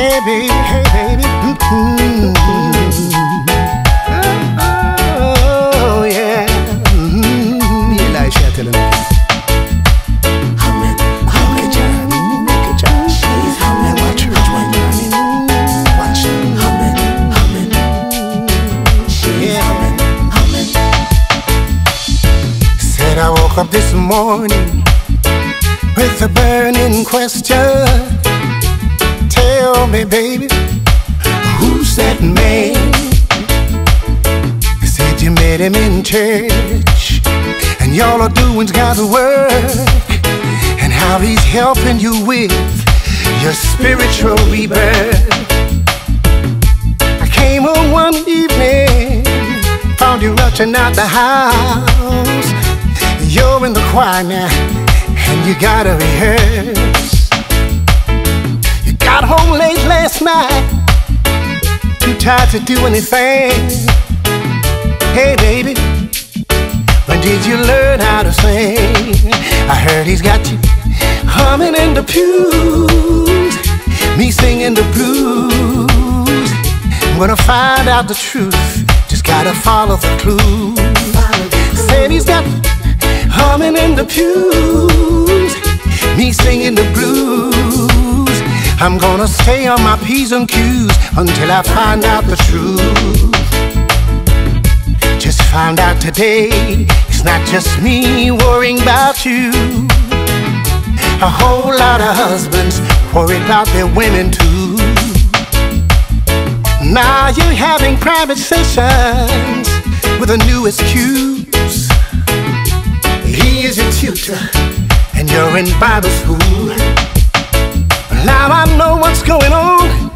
Hey baby, hey baby. Mm-hmm. Oh yeah. Mm-hmm. Elisha telling me. Humming, humming, good job. She's humming, watch her join humming. Watch her humming, humming. She's Yeah. humming, humming. Said I woke up this morning with a burning question. Me, baby, who's that man? Said you met him in church, and y'all are doing God's work, and how he's helping you with your spiritual rebirth. I came home one evening, found you rushing out the house. You're in the choir now, and you gotta rehearse. Got home late last night, too tired to do anything. Hey, baby, when did you learn how to sing? I heard he's got you humming in the pews, me singing the blues. I'm gonna find out the truth, just gotta follow the clues. Said he's got humming in the pews, me singing the blues. I'm gonna stay on my P's and Q's until I find out the truth. Just found out today, it's not just me worrying about you. A whole lot of husbands worry about their women too. Now you're having private sessions with the newest cues. He is your tutor, and you're in Bible school. Now I know what's going on.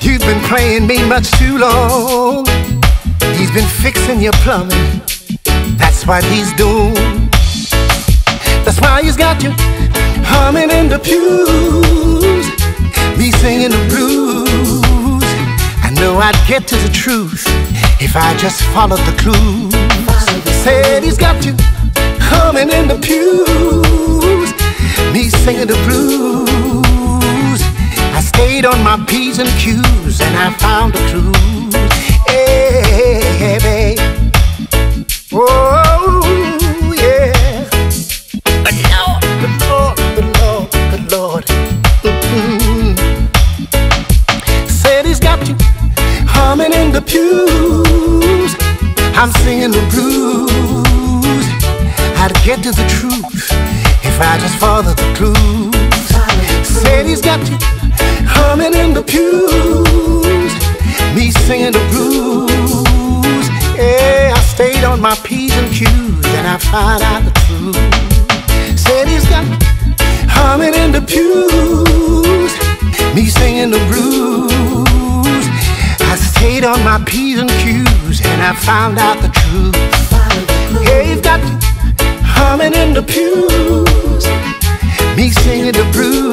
You've been playing me much too long. He's been fixing your plumbing. That's what he's doing. That's why he's got you humming in the pews. Me singing the blues. I know I'd get to the truth if I just followed the clues. Said he's got you humming in the pews. Me singing the blues. I on my P's and Q's and I found the truth. Hey, babe. Oh, yeah. The Lord, the Lord, the Lord, the Lord. Mhm. Said he's got you humming in the pews. I'm singing the blues. I'd get to the truth if I just follow the clues. Said he's got you pews. Me singing the blues. Yeah, I stayed on my P's and Q's and I found out the truth. Said he's got humming in the pews. Me singing the blues. I stayed on my P's and Q's and I found out the truth. Yeah, he's got humming in the pews. Me singing the blues.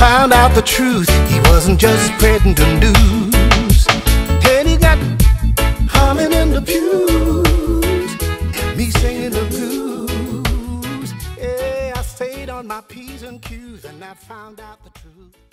Found out the truth. He wasn't just spreading the news. And he got humming in the pews. Me singing the blues. Yeah, I stayed on my P's and Q's and I found out the truth.